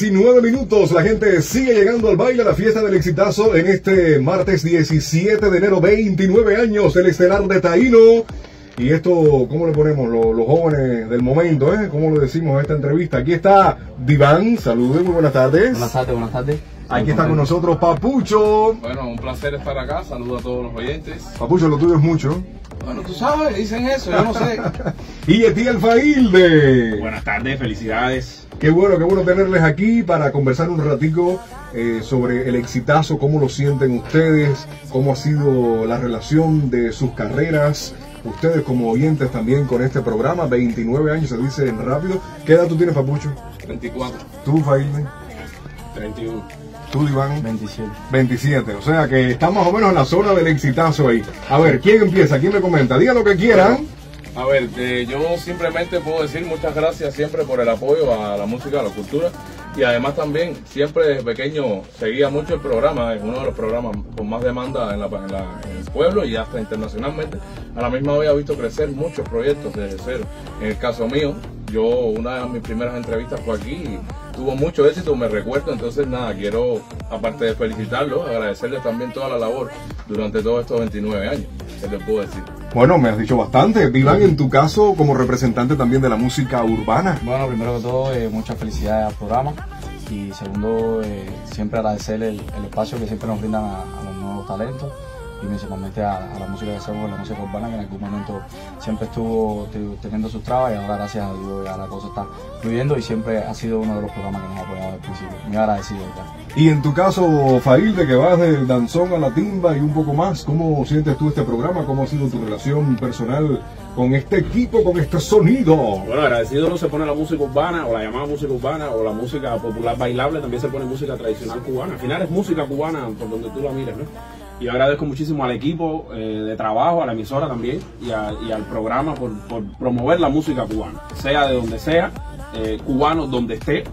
19 minutos, la gente sigue llegando al baile a la fiesta del exitazo en este martes 17 de enero, 29 años, el estelar de Taíno. Y esto, ¿cómo le ponemos? Los, los jóvenes del momento, ¿eh? ¿Cómo lo decimos en esta entrevista? Aquí está Diván, saludos, muy buenas tardes. Buenas tardes, buenas tardes. Aquí está con nosotros Papucho. Bueno, un placer estar acá. Saludo a todos los oyentes. Papucho, lo tuyo es mucho. Bueno, tú sabes, dicen eso, yo no sé. y Etiel Failde. Buenas tardes, felicidades. Qué bueno, qué bueno tenerles aquí para conversar un ratico eh, sobre el exitazo, cómo lo sienten ustedes, cómo ha sido la relación de sus carreras, ustedes como oyentes también con este programa, 29 años se dice rápido. ¿Qué edad tú tienes, Papucho? 24. ¿Tú, Failde? 31. ¿Tú, Iván? 27. 27. O sea que está más o menos en la zona del exitazo ahí. A ver, ¿quién empieza? ¿Quién me comenta? Digan lo que quieran. A ver, eh, yo simplemente puedo decir muchas gracias siempre por el apoyo a la música, a la cultura. Y además también, siempre desde pequeño seguía mucho el programa, es uno de los programas con más demanda en, la, en, la, en, el pueblo y hasta internacionalmente. A la misma vez he visto crecer muchos proyectos desde cero. En el caso mío, yo una de mis primeras entrevistas fue aquí y tuvo mucho éxito, me recuerdo, entonces nada, quiero, aparte de felicitarlos, agradecerles también toda la labor durante todos estos 29 años, ¿qué les puedo decir? Bueno, me has dicho bastante. Vivan, en tu caso, como representante también de la música urbana. Bueno, primero que todo, eh, muchas felicidades al programa. Y segundo, eh, siempre agradecer el, el, espacio que siempre nos brindan a, a los nuevos talentos y principalmente a, a, la música que hacemos, la música urbana, que en algún momento siempre estuvo teniendo sus trabas y ahora gracias a Dios ya la cosa está fluyendo y siempre ha sido uno de los programas que nos ha apoyado al principio. Muy agradecido. ¿verdad? Y en tu caso, Failde, que vas del danzón a la timba y un poco más, ¿cómo sientes tú este programa? ¿Cómo ha sido tu relación personal con este equipo, con este sonido? Bueno, agradecido no se pone la música urbana o la llamada música urbana o la música popular bailable, también se pone música tradicional cubana. Al final es música cubana por donde tú la mires, ¿no? Y yo agradezco muchísimo al equipo eh, de trabajo, a la emisora también y, a, y al programa por, por, promover la música cubana, sea de donde sea, eh, cubano donde esté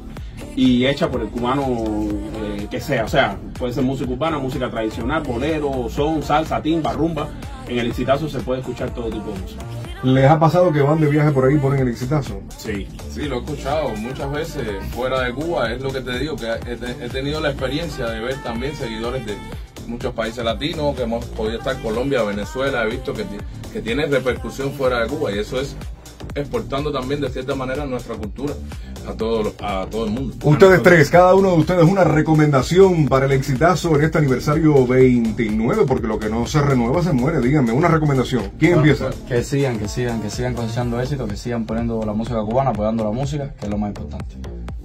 y hecha por el cubano eh, que sea. O sea, puede ser música urbana, música tradicional, bolero, son, salsa, timba, rumba. En el exitazo se puede escuchar todo tipo de música. ¿Les ha pasado que van de viaje por ahí ponen el exitazo? Sí. Sí, lo he escuchado muchas veces fuera de Cuba. Es lo que te digo, que he, he tenido la experiencia de ver también seguidores de muchos países latinos, que hemos podido estar Colombia, Venezuela, he visto que, que tiene repercusión fuera de Cuba y eso es exportando también de cierta manera nuestra cultura a todo, a todo el mundo. Ustedes tres, cada uno de ustedes una recomendación para el exitazo en este aniversario 29, porque lo que no se renueva se muere, díganme, una recomendación. ¿Quién bueno, empieza? Que sigan, que sigan, que sigan cosechando éxito, que sigan poniendo la música cubana, apoyando la música, que es lo más importante.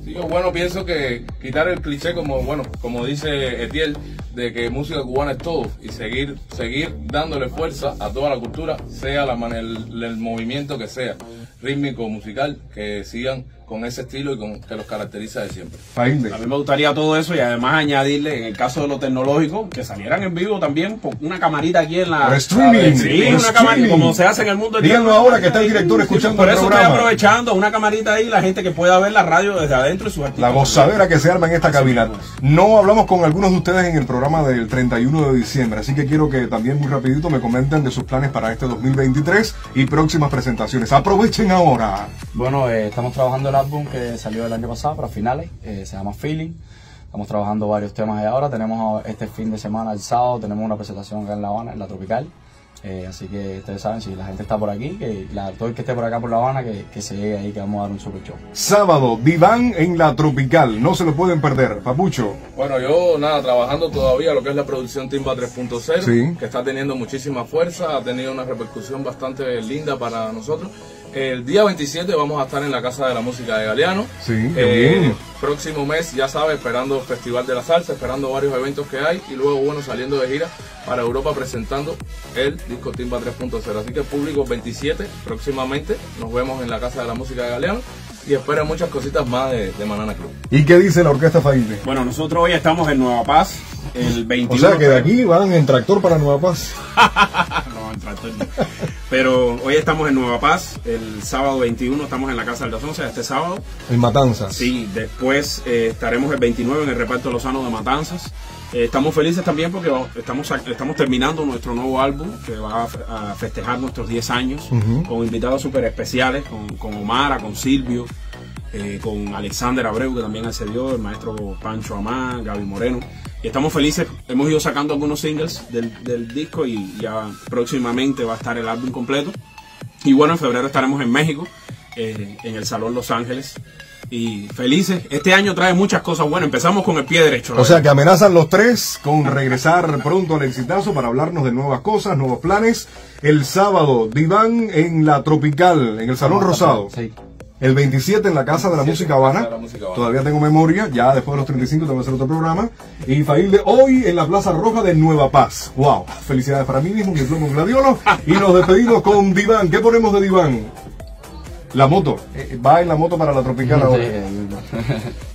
Sí, yo bueno pienso que quitar el cliché como bueno, como dice Etiel, de que música cubana es todo y seguir, seguir dándole fuerza a toda la cultura, sea la el, el movimiento que sea, rítmico, musical, que sigan con ese estilo y con que los caracteriza de siempre. Fainde. A mí me gustaría todo eso y además añadirle, en el caso de lo tecnológico, que salieran en vivo también con una camarita aquí en la... Por streaming. Sí, por una camarita, como se hace en el mundo. Díganlo ahora que está el director escuchando Por el eso programa. estoy aprovechando una camarita ahí, la gente que pueda ver la radio desde adentro y sus La gozadera que se arma en esta cabina. No hablamos con algunos de ustedes en el programa del 31 de diciembre, así que quiero que también muy rapidito me comenten de sus planes para este 2023 y próximas presentaciones. Aprovechen ahora. Bueno, eh, estamos trabajando el álbum que salió el año pasado para finales, eh, se llama Feeling. Estamos trabajando varios temas de ahora. Tenemos este fin de semana, el sábado, tenemos una presentación acá en La Habana, en la Tropical. Eh, así que ustedes saben, si la gente está por aquí, que la, todo el que esté por acá por La Habana, que, que se llegue ahí, que vamos a dar un super show. Sábado, Diván en la Tropical. No se lo pueden perder. Papucho. Bueno, yo nada, trabajando todavía lo que es la producción Timba 3.0, Sí. que está teniendo muchísima fuerza, ha tenido una repercusión bastante linda para nosotros. El día 27 vamos a estar en la Casa de la Música de Galeano. Sí, qué bien. Próximo mes, ya sabes, esperando Festival de la Salsa, esperando varios eventos que hay y luego, bueno, saliendo de gira para Europa presentando el disco Timba 3.0. Así que público 27, próximamente, nos vemos en la Casa de la Música de Galeano y esperen muchas cositas más de, de Manana Club. ¿Y qué dice la Orquesta Fainde? Bueno, nosotros hoy estamos en Nueva Paz, el 21. O sea que de aquí van en tractor para Nueva Paz. no, en tractor no. Pero hoy estamos en Nueva Paz, el sábado 21 estamos en la Casa del Dazón, o sea, este sábado. En Matanzas. Sí, después eh, estaremos el 29 en el reparto Lozano de Matanzas. Eh, estamos felices también porque estamos, estamos terminando nuestro nuevo álbum que va a, a festejar nuestros 10 años con invitados súper especiales, con, con Omara, con Silvio. eh, con Alexander Abreu, que también accedió, el maestro Pancho Amán, Gaby Moreno. Y estamos felices, hemos ido sacando algunos singles del, del disco y ya próximamente va a estar el álbum completo. Y bueno, en febrero estaremos en México, eh, en el Salón Los Ángeles. Y felices, este año trae muchas cosas buenas. Empezamos con el pie derecho. O sea que amenazan los tres con regresar pronto al exitazo para hablarnos de nuevas cosas, nuevos planes. El sábado, Diván en la Tropical, en el Salón Rosado. Sí. El 27 en la Casa de la 27 Música Habana. Casa de la Música Habana. Todavía tengo memoria. Ya después de los 35 tengo que hacer otro programa. Y Failde hoy en la Plaza Roja de Nueva Paz. ¡Wow! Felicidades para mí mismo, mi plomo gladiolo. Y nos despedimos con Diván. ¿Qué ponemos de Diván? La moto. Eh, Va en la moto para la Tropical ahora.